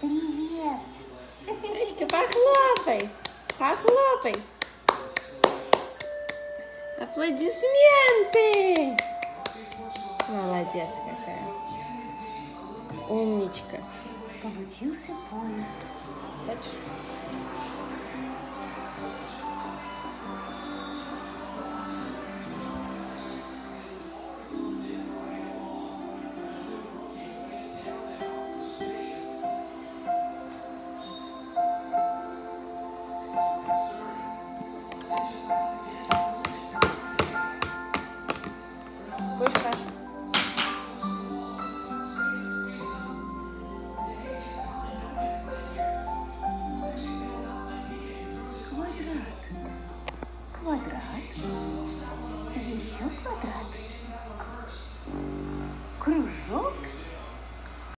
Привет. Речка, похлопай. Похлопай. Аплодисменты. Молодец какая. Умничка. Получился поезд. Хочешь? Квадрат. Еще квадрат. Кружок.